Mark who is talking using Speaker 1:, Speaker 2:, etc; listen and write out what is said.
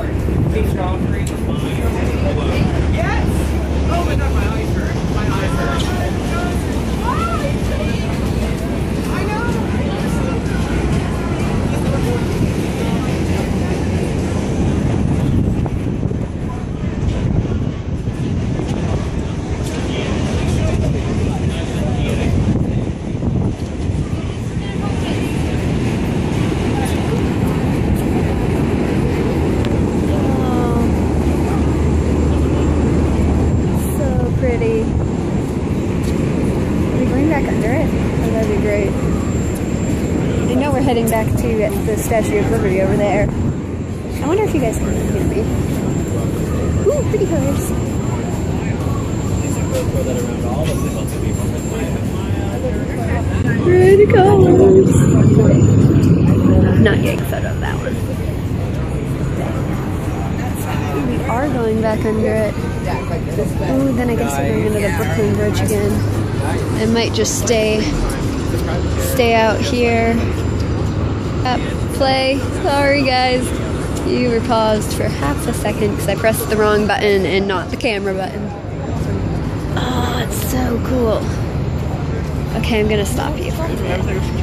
Speaker 1: Peace, John. Are we going back under it? Oh, that'd be great. I know we're heading back to the Statue of Liberty over there. I wonder if you guys can hear me. Ooh, pretty colors. Pretty colors. Not getting photo of that one. We are going back under it. Ooh, then I guess we're going into the Brooklyn Bridge again. I might just stay stay out here. Up, play. Sorry guys. You were paused for half a second because I pressed the wrong button and not the camera button. Oh, it's so cool. Okay, I'm gonna stop you for a minute.